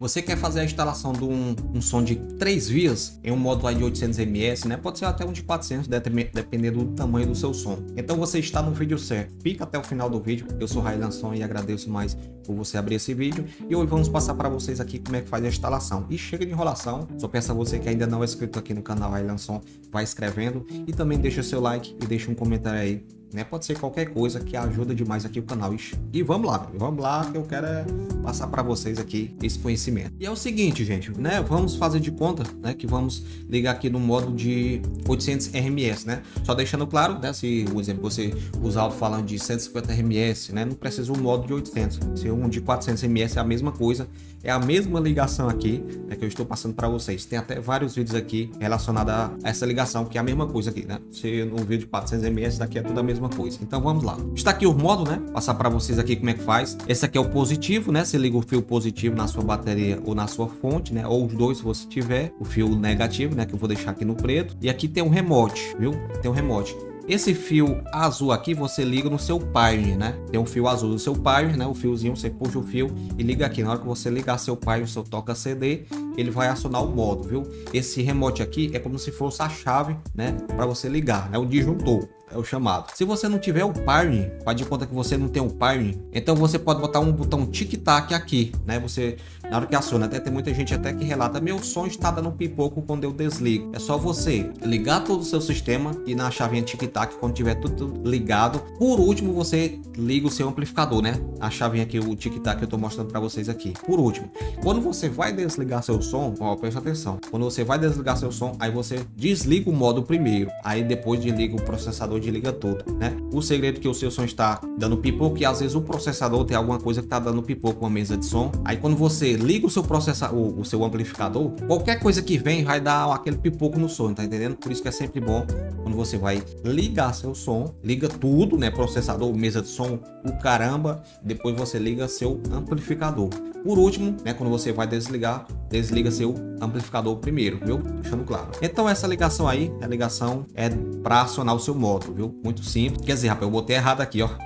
Você quer fazer a instalação de um, um som de três vias em um módulo de 800 ms, né? Pode ser até um de 400, dependendo do tamanho do seu som. Então você está no vídeo certo. Fica até o final do vídeo. Eu sou Railan Som e agradeço mais por você abrir esse vídeo. E hoje vamos passar para vocês aqui como é que faz a instalação. E chega de enrolação. Só peço a você que ainda não é inscrito aqui no canal Railan Som, vai escrevendo e também deixa seu like e deixa um comentário aí né? Pode ser qualquer coisa que ajuda demais aqui o canal. E vamos lá, vamos lá que eu quero é passar para vocês aqui esse conhecimento. E é o seguinte, gente, né? Vamos fazer de conta, né, que vamos ligar aqui no modo de 800 RMS, né? Só deixando claro, né, se, por exemplo, você usar o falando de 150 RMS, né, não precisa um modo de 800. Se um de 400 RMS é a mesma coisa, é a mesma ligação aqui, né, que eu estou passando para vocês. Tem até vários vídeos aqui relacionados a essa ligação, que é a mesma coisa aqui, né? Se no vídeo de 400 RMS daqui é tudo a mesma mesma coisa. Então vamos lá. Está aqui o modo, né? Passar para vocês aqui como é que faz. Esse aqui é o positivo, né? Você liga o fio positivo na sua bateria ou na sua fonte, né? Ou os dois se você tiver. O fio negativo, né? Que eu vou deixar aqui no preto. E aqui tem um remote, viu? Tem um remote. Esse fio azul aqui você liga no seu Pioneer, né? Tem um fio azul no seu Pioneer, né? O fiozinho, você puxa o fio e liga aqui. Na hora que você ligar seu Pioneer, seu toca CD, ele vai acionar o modo, viu? Esse remote aqui é como se fosse a chave, né? Para você ligar, né? o disjuntor é o chamado. Se você não tiver o Pioneer, faz de conta que você não tem o Pioneer, então você pode botar um botão tic-tac aqui, né? Você, na hora que aciona, até tem muita gente até que relata, meu som está dando pipoco quando eu desligo. É só você ligar todo o seu sistema e na chavinha tic-tac, quando tiver tudo ligado. Por último, você liga o seu amplificador, né? A chavinha aqui, o tic-tac que eu tô mostrando para vocês aqui. Por último, quando você vai desligar seu som, ó, presta atenção. Quando você vai desligar seu som, aí você desliga o modo primeiro, aí depois desliga o processador desliga tudo, né? O segredo é que o seu som está dando pipoco e às vezes o processador tem alguma coisa que está dando pipoco, uma mesa de som. Aí quando você liga o seu processador, o seu amplificador, qualquer coisa que vem vai dar aquele pipoco no som, tá entendendo? Por isso que é sempre bom quando você vai ligar seu som, liga tudo, né? Processador, mesa de som, o caramba, depois você liga seu amplificador. Por último, né, quando você vai desligar, desliga seu amplificador primeiro, viu? Deixando claro. Então essa ligação aí, a ligação é para acionar o seu modo, viu? Muito simples. Quer dizer, rapaz, eu botei errado aqui, ó.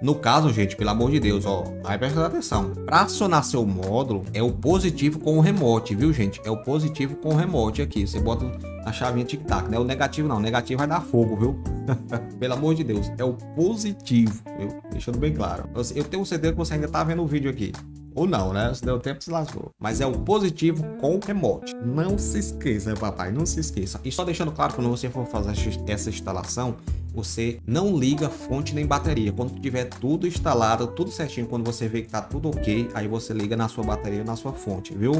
No caso, gente, pelo amor de Deus, ó, vai prestar atenção. Para acionar seu módulo, é o positivo com o remote, viu, gente? É o positivo com o remote aqui. Você bota a chavinha tic-tac, né? O negativo não, o negativo vai dar fogo, viu? pelo amor de Deus, é o positivo, viu? Deixando bem claro. Eu tenho certeza que você ainda tá vendo o vídeo aqui. Ou não, né? Se deu tempo, se lascou. Mas é o positivo com o remote. Não se esqueça, papai, não se esqueça. E só deixando claro, quando você for fazer essa instalação, você não liga fonte nem bateria. Quando tiver tudo instalado, tudo certinho, quando você vê que tá tudo ok, aí você liga na sua bateria, na sua fonte, viu?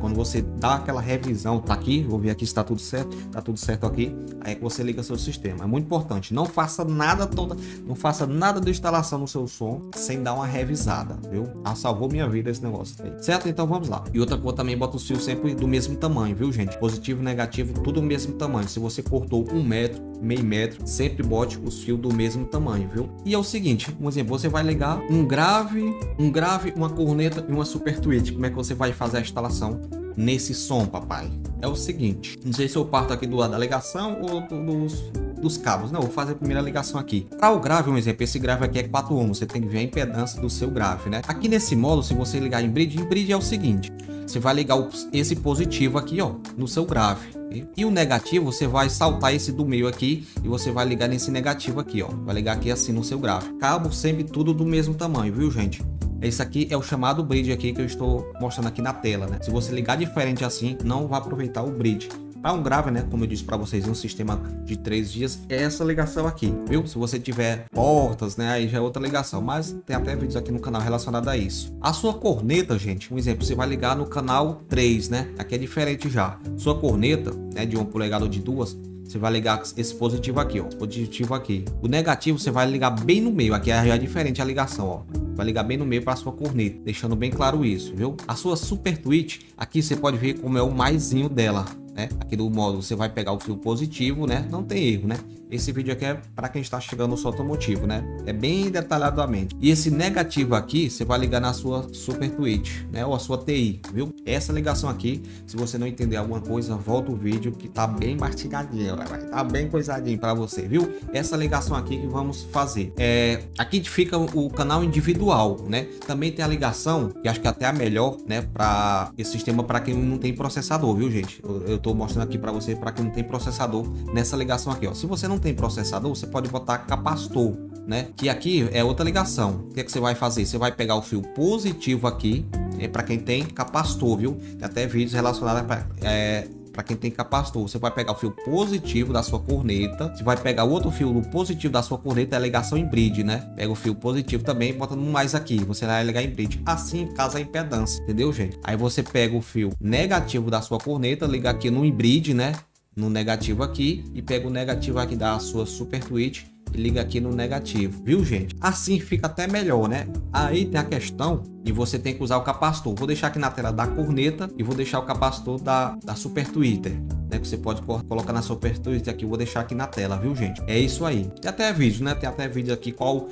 Quando você dá aquela revisão, tá aqui, vou ver aqui se tá tudo certo, tá tudo certo aqui, aí é que você liga seu sistema. É muito importante, não faça nada toda, não faça nada de instalação no seu som sem dar uma revisada, viu? Ah, salvou minha vida esse negócio aí. Certo? Então vamos lá. E outra coisa também, bota os fios sempre do mesmo tamanho, viu, gente? Positivo, negativo, tudo do mesmo tamanho. Se você cortou um metro, meio metro, sempre bote os fios do mesmo tamanho, viu? E é o seguinte, um exemplo, você vai ligar um grave, um grave, uma corneta e uma super tweet. Como é que você vai fazer a instalação nesse som, papai? É o seguinte, não sei se eu parto aqui do lado da ligação ou dos, dos cabos. Não, vou fazer a primeira ligação aqui. Para o grave, um exemplo, esse grave aqui é 4 ohms, você tem que ver a impedância do seu grave, né? Aqui nesse modo, se você ligar em bridge, em bridge é o seguinte, você vai ligar esse positivo aqui, ó, no seu grave. E o negativo, você vai saltar esse do meio aqui e você vai ligar nesse negativo aqui, ó. Vai ligar aqui assim no seu gráfico. Cabo sempre tudo do mesmo tamanho, viu, gente? Esse aqui é o chamado bridge aqui que eu estou mostrando aqui na tela, né? Se você ligar diferente assim, não vai aproveitar o bridge. Para um grave, né, como eu disse para vocês, um sistema de três dias, é essa ligação aqui, viu? Se você tiver portas, né, aí já é outra ligação, mas tem até vídeos aqui no canal relacionado a isso. A sua corneta, gente, um exemplo, você vai ligar no canal 3, né? Aqui é diferente já. Sua corneta, né, de um ou de duas, você vai ligar esse positivo aqui, ó, positivo aqui. O negativo você vai ligar bem no meio, aqui é já diferente a ligação, ó. Vai ligar bem no meio para sua corneta, deixando bem claro isso, viu? A sua super tweet, aqui você pode ver como é o maisinho dela, né? Aqui do módulo você vai pegar o fio positivo, né? Não tem erro, né? Esse vídeo aqui é para quem está chegando no automotivo, né? É bem detalhadamente. E esse negativo aqui, você vai ligar na sua Super Twitch, né? Ou a sua TI, viu? Essa ligação aqui, se você não entender alguma coisa, volta o vídeo que tá bem mastigadinho, vai tá bem coisadinho para você, viu? Essa ligação aqui que vamos fazer. É, aqui fica o canal individual, né? Também tem a ligação, que acho que até a melhor, né? Para esse sistema para quem não tem processador, viu, gente? Eu, eu tô mostrando aqui para você para quem não tem processador nessa ligação aqui, ó. Se você não tem processador, você pode botar capacitor, né? Que aqui é outra ligação. O que, é que você vai fazer? Você vai pegar o fio positivo aqui, é para quem tem capacitor, viu? Tem até vídeos relacionados para é, para quem tem capacitor, você vai pegar o fio positivo da sua corneta, você vai pegar o outro fio positivo da sua corneta, é ligação em bridge, né? Pega o fio positivo também bota no mais aqui, você vai ligar em bridge. Assim casa a impedância, entendeu, gente? Aí você pega o fio negativo da sua corneta, liga aqui no bridge, né? No negativo aqui e pega o negativo aqui da sua super twitch e liga aqui no negativo, viu gente? Assim fica até melhor, né? Aí tem a questão de você tem que usar o capacitor. Vou deixar aqui na tela da corneta e vou deixar o capacitor da, da Super Twitter, né? Que você pode colocar na Super Twitter aqui, vou deixar aqui na tela, viu gente? É isso aí. Tem até vídeo, né? Tem até vídeo aqui qual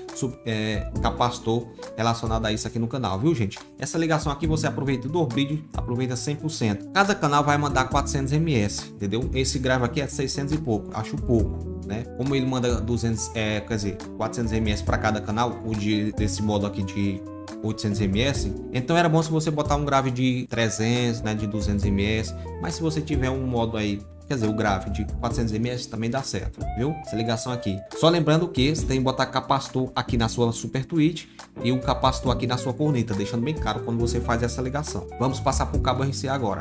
é, capacitor relacionado a isso aqui no canal, viu gente? Essa ligação aqui você aproveita do vídeo, aproveita 100%. Cada canal vai mandar 400 ms, entendeu? Esse grave aqui é 600 e pouco, acho pouco né? Como ele manda 200, é, quer dizer, 400 ms para cada canal, o de desse modo aqui de 800 ms, então era bom se você botar um grave de 300, né, de 200 ms, mas se você tiver um modo aí quer dizer, o grave de 400 ms também dá certo, viu? Essa ligação aqui. Só lembrando que você tem que botar capacitor aqui na sua Super Twitch e o capacitor aqui na sua corneta, deixando bem claro quando você faz essa ligação. Vamos passar para o cabo RCA agora.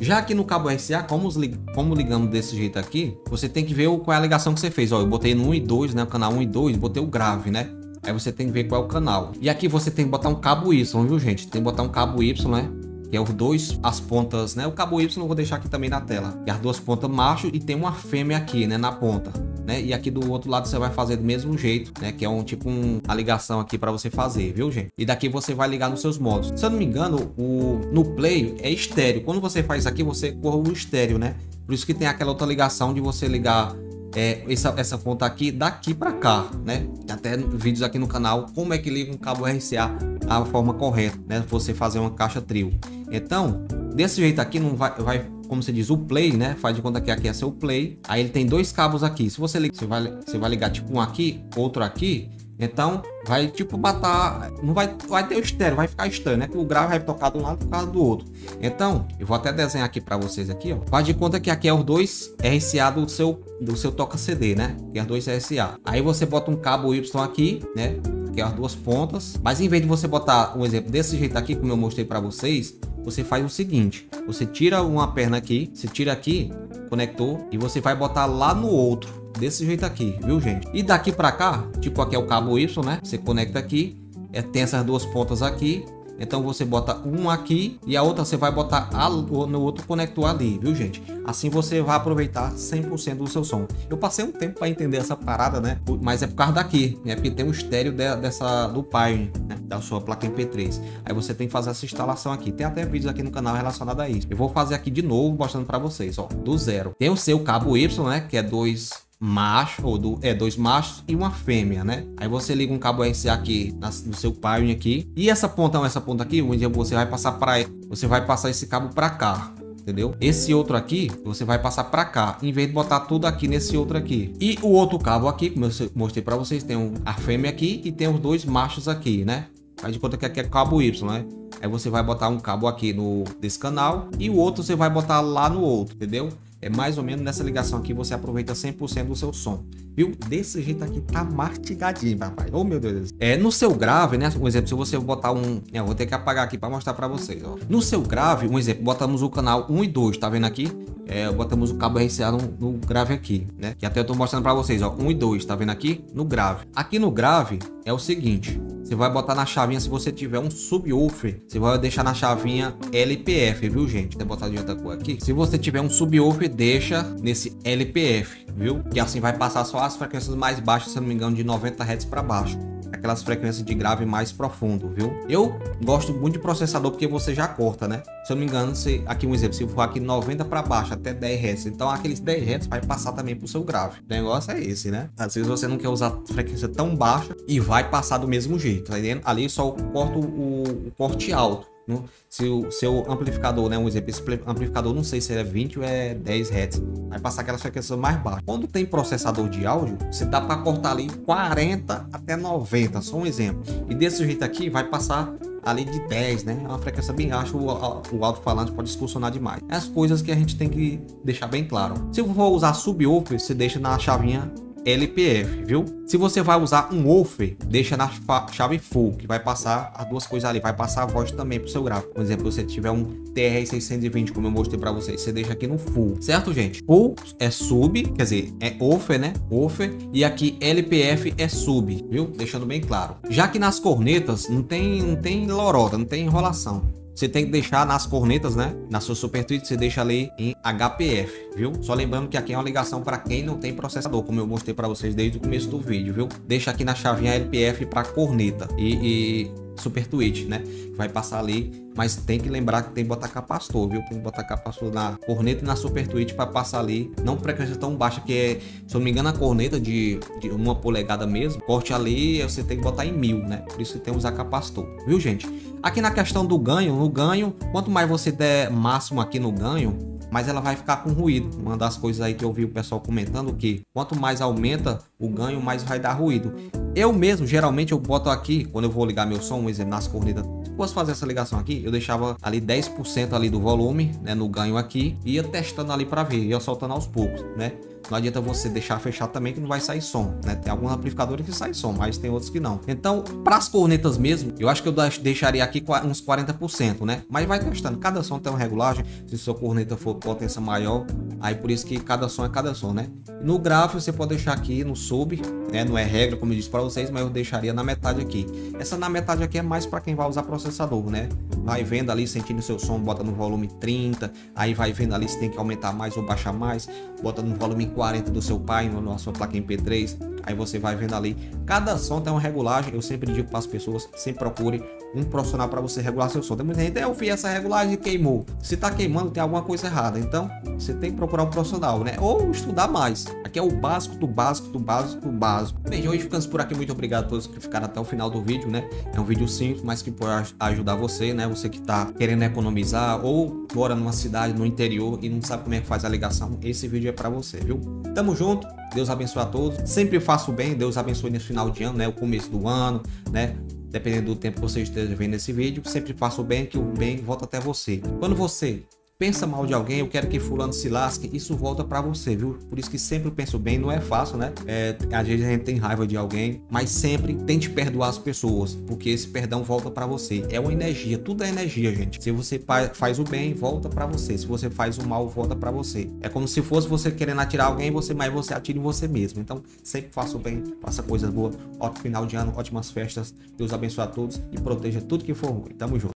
Já aqui no cabo RCA, como, como ligamos desse jeito aqui, você tem que ver qual é a ligação que você fez. Ó, eu botei no 1 e 2, né? O canal 1 e 2, botei o grave, né? Aí você tem que ver qual é o canal. E aqui você tem que botar um cabo Y, viu, gente? Tem que botar um cabo Y, né? que é os dois, as pontas, né? O cabo Y eu vou deixar aqui também na tela. E as duas pontas macho e tem uma fêmea aqui, né? Na ponta. Né? E aqui do outro lado você vai fazer do mesmo jeito, né? Que é um tipo um, a ligação aqui para você fazer, viu, gente? E daqui você vai ligar nos seus modos. Se eu não me engano, o no play é estéreo. Quando você faz aqui, você corre o estéreo, né? Por isso que tem aquela outra ligação de você ligar é, essa, essa ponta aqui daqui para cá, né? Até vídeos aqui no canal como é que liga um cabo RCA a forma correta, né? Você fazer uma caixa trio. Então, desse jeito aqui não vai, vai como se diz, o play, né? Faz de conta que aqui é seu play. Aí ele tem dois cabos aqui. Se você você vai, você vai ligar tipo um aqui, outro aqui. Então, vai tipo batar, não vai, vai ter o estéreo, vai ficar estranho, né? Que o grave vai tocar um lado por causa do outro. Então, eu vou até desenhar aqui para vocês aqui, ó. Faz de conta que aqui é os dois RCA do seu do seu toca CD, né? Que é os dois RCA. Aí você bota um cabo Y aqui, né? Que é as duas pontas. Mas em vez de você botar um exemplo desse jeito aqui, como eu mostrei para vocês, você faz o seguinte: você tira uma perna aqui, você tira aqui, conector, e você vai botar lá no outro, desse jeito aqui, viu, gente? E daqui para cá, tipo aqui é o cabo Y, né? Você conecta aqui, é, tem essas duas pontas aqui, então você bota um aqui e a outra você vai botar no outro conector ali, viu gente? Assim você vai aproveitar 100% do seu som. Eu passei um tempo para entender essa parada, né? Mas é por causa daqui, né? Porque tem um estéreo de, dessa do pai, né? Da sua placa MP3. Aí você tem que fazer essa instalação aqui. Tem até vídeos aqui no canal relacionado a isso. Eu vou fazer aqui de novo mostrando para vocês, ó, do zero. Tem o seu cabo Y, né? Que é dois macho, ou do, é, dois machos e uma fêmea, né? Aí você liga um cabo RCA aqui no seu pairing aqui. E essa ponta, essa ponta aqui, onde você vai passar para você vai passar esse cabo para cá, entendeu? Esse outro aqui, você vai passar para cá, em vez de botar tudo aqui nesse outro aqui. E o outro cabo aqui, como eu mostrei para vocês, tem um, a fêmea aqui e tem os dois machos aqui, né? Faz de conta que aqui é cabo Y, né? Aí você vai botar um cabo aqui no desse canal e o outro você vai botar lá no outro, entendeu? É mais ou menos nessa ligação aqui você aproveita 100% do seu som. Viu? Desse jeito aqui tá mastigadinho, papai. Oh, meu Deus. É no seu grave, né? Um exemplo, se você botar um... É, eu vou ter que apagar aqui para mostrar para vocês, ó. No seu grave, um exemplo, botamos o canal 1 e 2, tá vendo aqui? É, botamos o cabo RCA no, no grave aqui, né? Que até eu tô mostrando para vocês, ó. 1 e 2, tá vendo aqui? No grave. Aqui no grave é o seguinte, você vai botar na chavinha, se você tiver um subwoofer, você vai deixar na chavinha LPF, viu, gente? Vou botar de outra cor aqui. Se você tiver um subwoofer, deixa nesse LPF, viu? Que assim vai passar só as frequências mais baixas, se não me engano, de 90 Hz para baixo. Aquelas frequências de grave mais profundo, viu? Eu gosto muito de processador porque você já corta, né? Se eu não me engano, se, aqui um exemplo, se for aqui 90 para baixo até 10 Hz, então aqueles 10 Hz vai passar também pro seu grave. O negócio é esse, né? Às vezes você não quer usar frequência tão baixa e vai passar do mesmo jeito, tá entendendo? Ali só corta o, o corte alto. No, se o seu amplificador, né, um exemplo, esse amplificador não sei se é 20 ou é 10 Hz, vai passar aquela frequência mais baixa. Quando tem processador de áudio, você dá para cortar ali 40 até 90, só um exemplo. E desse jeito aqui vai passar ali de 10, né? É uma frequência bem baixa, o, o alto-falante pode excursionar demais. É as coisas que a gente tem que deixar bem claro. Se for usar subwoofer, você deixa na chavinha LPF, viu? Se você vai usar um woofer, deixa na chave full, que vai passar as duas coisas ali, vai passar a voz também pro seu gráfico. Por exemplo, se você tiver um TR-620, como eu mostrei para vocês, você deixa aqui no full, certo, gente? Full é sub, quer dizer, é woofer, né? Woofer, e aqui LPF é sub, viu? Deixando bem claro. Já que nas cornetas não tem, não tem lorota, não tem enrolação. Você tem que deixar nas cornetas, né? Na sua Super Tweet, você deixa ali em HPF, viu? Só lembrando que aqui é uma ligação para quem não tem processador, como eu mostrei para vocês desde o começo do vídeo, viu? Deixa aqui na chavinha LPF para corneta e, e Super Twitch, né? Vai passar ali, mas tem que lembrar que tem que botar capacitor, viu? Tem que botar capacitor na corneta e na Super Twitch para passar ali. Não frequência tão baixa, que é, se eu não me engano, a corneta de, de uma polegada mesmo, corte ali, você tem que botar em mil, né? Por isso tem que usar capacitor, viu, gente? Aqui na questão do ganho, no ganho, quanto mais você der máximo aqui no ganho, mas ela vai ficar com ruído. Uma das coisas aí que eu vi o pessoal comentando que quanto mais aumenta o ganho, mais vai dar ruído. Eu mesmo, geralmente, eu boto aqui, quando eu vou ligar meu som, um exemplo, nas corridas, fosse fazer essa ligação aqui, eu deixava ali 10% ali do volume, né, no ganho aqui, e ia testando ali para ver, ia soltando aos poucos, né? Não adianta você deixar fechado também que não vai sair som, né? Tem alguns amplificadores que saem som, mas tem outros que não. Então, para as cornetas mesmo, eu acho que eu deixaria aqui uns 40%, né? Mas vai testando. Cada som tem uma regulagem. Se sua corneta for potência maior, aí por isso que cada som é cada som, né? No gráfico você pode deixar aqui no sub, né? Não é regra, como eu disse para vocês, mas eu deixaria na metade aqui. Essa na metade aqui é mais para quem vai usar processador, né? Vai vendo ali, sentindo seu som, bota no volume 30, aí vai vendo ali se tem que aumentar mais ou baixar mais, bota no volume 40 do seu pai na sua placa MP3. Aí você vai vendo ali. Cada som tem uma regulagem. Eu sempre digo para as pessoas: sempre procure um profissional para você regular seu som. Tem muita gente, eu fiz essa regulagem e queimou. Se tá queimando, tem alguma coisa errada. Então, você tem que procurar um profissional, né? Ou estudar mais. Aqui é o básico do básico do básico do básico. Bem, hoje ficamos por aqui. Muito obrigado a todos que ficaram até o final do vídeo, né? É um vídeo simples, mas que pode ajudar você, né? Você que tá querendo economizar ou mora numa cidade no interior e não sabe como é que faz a ligação. Esse vídeo é para você, viu? Tamo junto. Deus abençoe a todos. Sempre faça o bem. Deus abençoe nesse final de ano, né? O começo do ano, né? Dependendo do tempo que você esteja vendo esse vídeo, sempre faça o bem que o bem volta até você. Quando você pensa mal de alguém, eu quero que fulano se lasque, isso volta para você, viu? Por isso que sempre penso bem, não é fácil, né? É, às vezes a gente tem raiva de alguém, mas sempre tente perdoar as pessoas, porque esse perdão volta para você. É uma energia, tudo é energia, gente. Se você faz o bem, volta para você. Se você faz o mal, volta para você. É como se fosse você querendo atirar alguém, você mas você atira em você mesmo. Então, sempre faça o bem, faça coisas boas. Ótimo final de ano, ótimas festas. Deus abençoe a todos e proteja tudo que for ruim. Tamo junto.